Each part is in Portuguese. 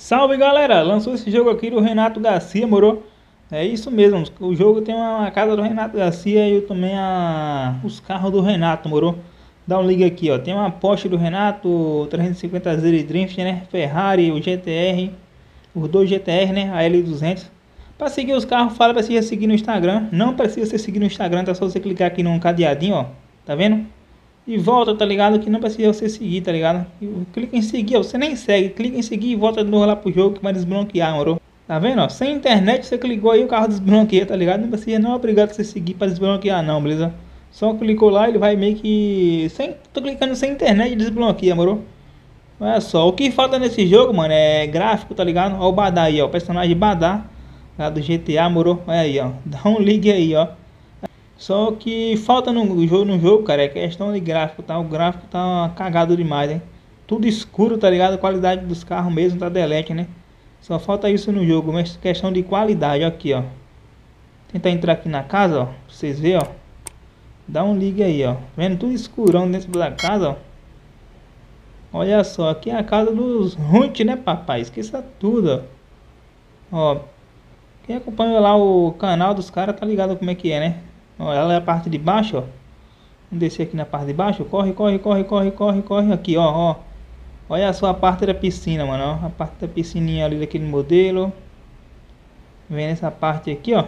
Salve galera, lançou esse jogo aqui do Renato Garcia, moro? É isso mesmo, o jogo tem uma casa do Renato Garcia e também a, os carros do Renato, moro? Dá um liga aqui, ó, tem uma Porsche do Renato, 350 Zero Drift, né? Ferrari, o GTR, os dois GTR, né? A L200. Para seguir os carros, fala para você seguir no Instagram. Não precisa você seguir no Instagram, tá só você clicar aqui num cadeadinho, ó. Tá vendo? E volta, tá ligado? Que não precisa você seguir, tá ligado? Clica em seguir. Você nem segue. Clica em seguir e volta de novo lá pro jogo que vai desbloquear, moro? Tá vendo, ó? Sem internet, você clicou aí, o carro desbloqueia, tá ligado? Não precisa, não é obrigado você seguir para desbloquear, não, beleza? Só clicou lá, ele vai meio que... Sem, tô clicando sem internet e desbloqueia, moro? Olha só, o que falta nesse jogo, mano, é gráfico, tá ligado? Ó o Badá aí, ó. O personagem Badá lá do GTA, moro? Olha aí, ó. Dá um ligue aí, ó. Só que falta no jogo, no jogo, cara, é questão de gráfico, tá? O gráfico tá cagado demais, hein? Tudo escuro, tá ligado? A qualidade dos carros mesmo tá delete, né? Só falta isso no jogo, mas questão de qualidade, aqui, ó. Tentar entrar aqui na casa, ó, pra vocês verem, ó. Dá um ligue aí, ó. Vendo tudo escurão dentro da casa, ó. Olha só, aqui é a casa dos Runt, né, papai? Esqueça tudo, ó. Ó, quem acompanha lá o canal dos caras tá ligado como é que é, né? Ó, ela é a parte de baixo, ó. Vamos descer aqui na parte de baixo. Corre, corre, corre, corre, corre, corre. Aqui, ó, ó. Olha só a parte da piscina, mano. Ó. A parte da piscininha ali daquele modelo. Vem nessa parte aqui, ó.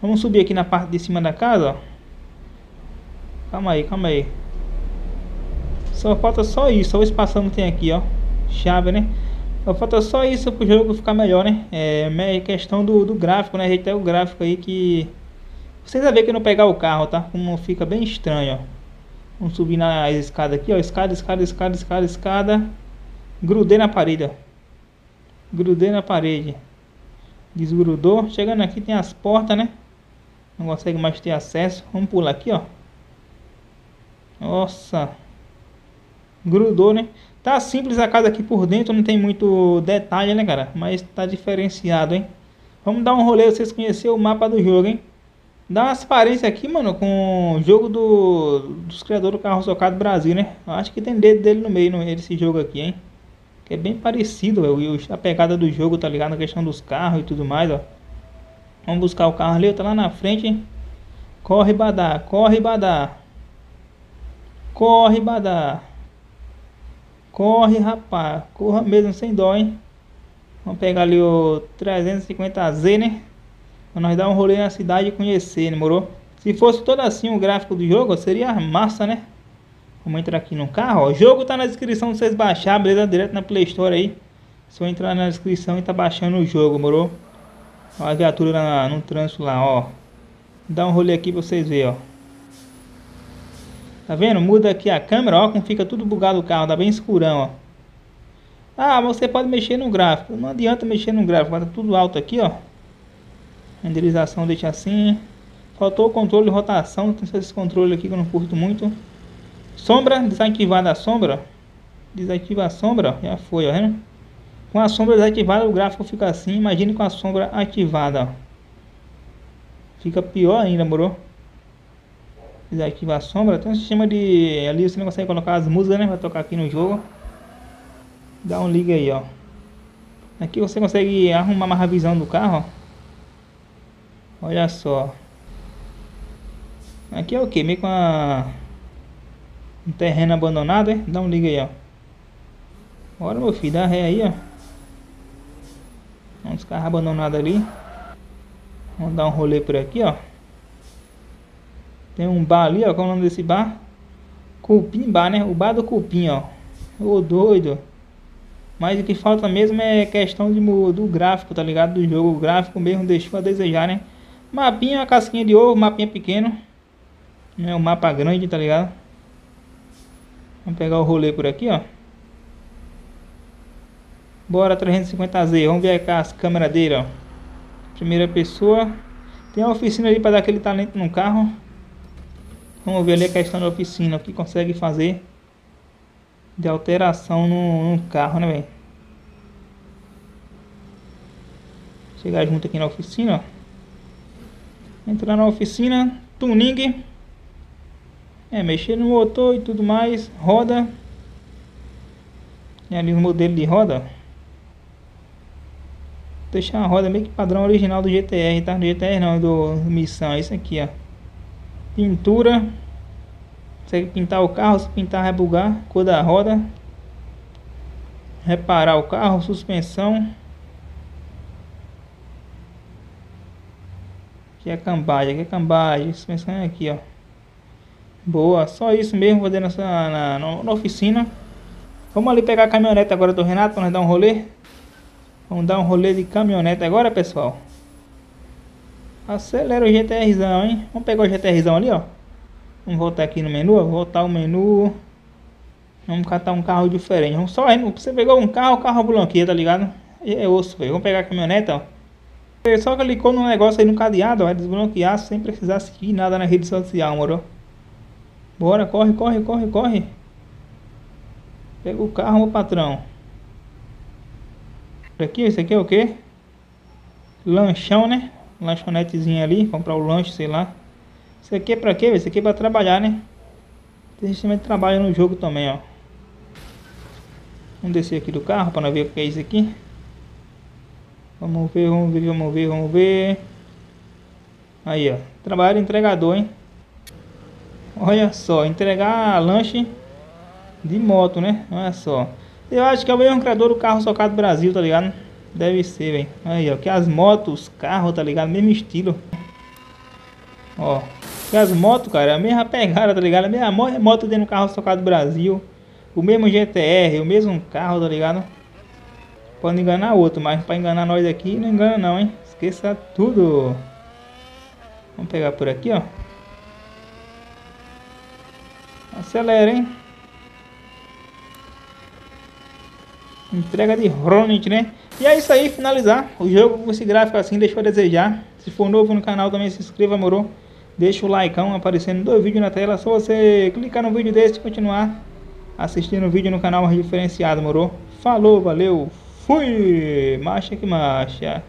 Vamos subir aqui na parte de cima da casa, ó. Calma aí, calma aí. Só falta só isso. Olha o que tem aqui, ó. Chave, né? Falta só isso pro jogo ficar melhor, né? É questão do, do gráfico, né? Ajeitar o gráfico aí que... Vocês vão ver que não pegar o carro, tá? Como fica bem estranho, ó. Vamos subir na escada aqui, ó. Escada, escada, escada, escada, escada. Grudei na parede, ó. Grudei na parede. Desgrudou. Chegando aqui tem as portas, né? Não consegue mais ter acesso. Vamos pular aqui, ó. Nossa. Grudou, né? Tá simples a casa aqui por dentro, não tem muito detalhe, né, cara? Mas tá diferenciado, hein? Vamos dar um rolê, vocês conhecerem o mapa do jogo, hein? Dá uma aparência aqui, mano, com o jogo do, dos criadores do Carro Socado Brasil, né? Acho que tem dedo dele no meio, nesse jogo aqui, hein? Que é bem parecido, véio, a pegada do jogo, tá ligado? Na questão dos carros e tudo mais, ó. Vamos buscar o carro ali, tá lá na frente, hein? Corre, Badá, corre, Badá. Corre, Badá. Corre, rapaz. Corra mesmo sem dó, hein? Vamos pegar ali o 350Z, né? Pra nós dar um rolê na cidade e conhecer, né, moro? Se fosse todo assim o gráfico do jogo, seria massa, né? Vamos entrar aqui no carro, ó. O jogo tá na descrição pra vocês baixar, beleza? Direto na Play Store aí. Só entrar na descrição e tá baixando o jogo, moro? Ó a viatura na, no trânsito lá, ó. Dá um rolê aqui pra vocês verem, ó. Tá vendo? Muda aqui a câmera, ó, como fica tudo bugado o carro, tá bem escurão, ó. Ah, você pode mexer no gráfico. Não adianta mexer no gráfico, tá tudo alto aqui, ó. Renderização deixa assim. Faltou o controle de rotação, tem esse controle aqui que eu não curto muito. Sombra, desativada a sombra. Desativa a sombra, já foi, ó, vendo? Com a sombra desativada o gráfico fica assim, imagine com a sombra ativada, ó. Fica pior ainda, moro? Desativar a sombra, tem um sistema de... ali você não consegue colocar as músicas, né, pra tocar aqui no jogo. Dá um liga aí, ó. Aqui você consegue arrumar mais a visão do carro, ó. Olha só. Aqui é o que? Meio com a... um terreno abandonado, é? Dá um liga aí, ó. Bora, meu filho, dá ré aí, ó. Uns carros abandonados ali. Vamos dar um rolê por aqui, ó. Tem um bar ali, ó. Qual é o nome desse bar? Cupim Bar, né? O bar do Cupim, ó. Ô doido. Mas o que falta mesmo é questão de, do gráfico, tá ligado? Do jogo. O gráfico mesmo deixou a desejar, né? Mapinha, uma casquinha de ovo, mapinha pequeno. Não é um mapa grande, tá ligado? Vamos pegar o rolê por aqui, ó. Bora 350Z. Vamos ver as câmeras dele, ó. Primeira pessoa. Tem a oficina ali para dar aquele talento no carro. Vamos ver ali a questão da oficina, o que consegue fazer de alteração no, no carro, né, velho? Chegar junto aqui na oficina, ó. Entrar na oficina, tuning. É, mexer no motor e tudo mais, roda. Tem ali o modelo de roda. Deixar a roda meio que padrão original do GTR, tá? Do GTR não, do Missão, é isso aqui, ó. Pintura. Consegue pintar o carro, se pintar vai bugar. Cor da roda. Reparar o carro, suspensão. Aqui é cambagem, aqui é cambagem, suspensão é aqui, ó. Boa, só isso mesmo, vou nessa, na, na, na oficina. Vamos ali pegar a caminhonete agora do Renato nós dar um rolê. Vamos dar um rolê de caminhonete agora, pessoal. Acelera o GTRzão, hein? Vamos pegar o GTRzão ali, ó. Vamos voltar aqui no menu, ó. Voltar o menu. Vamos catar um carro diferente. Vamos só Você pegou um carro, carro bloqueia, tá ligado? É osso, velho. Vamos pegar a caminhonete, ó. Só clicou no negócio aí no cadeado, vai desbloquear sem precisar seguir nada na rede social, moro? Bora, corre, corre, corre, corre. Pega o carro, meu patrão. Aqui, esse aqui é o que? Lanchão, né? Lanchonetezinha ali, comprar o lanche, sei lá. Isso aqui é pra quê? Isso aqui é pra trabalhar, né? Tem sistema de trabalho no jogo também, ó. Vamos descer aqui do carro para ver o que é isso aqui. Vamos ver, vamos ver, vamos ver, vamos ver. Aí, ó. Trabalho entregador, hein? Olha só, entregar lanche de moto, né? Olha só. Eu acho que é o mesmo criador do carro socado Brasil, tá ligado? Deve ser, velho. Aí, ó. Que as motos, carros, tá ligado? Mesmo estilo. Ó. Que as motos, cara, a mesma pegada, tá ligado? A mesma moto dentro do carro socado Brasil. O mesmo GTR, o mesmo carro, tá ligado? Pode enganar outro, mas para enganar nós aqui, não engana não, hein? Esqueça tudo. Vamos pegar por aqui, ó. Acelera, hein? Entrega de Ronit, né? E é isso aí, finalizar. O jogo com esse gráfico assim deixou a desejar. Se for novo no canal também se inscreva, moro? Deixa o like aparecendo dois vídeos na tela. Só você clicar no vídeo desse e continuar assistindo o vídeo no canal diferenciado, moro? Falou, valeu! Fui! Marcha que marcha!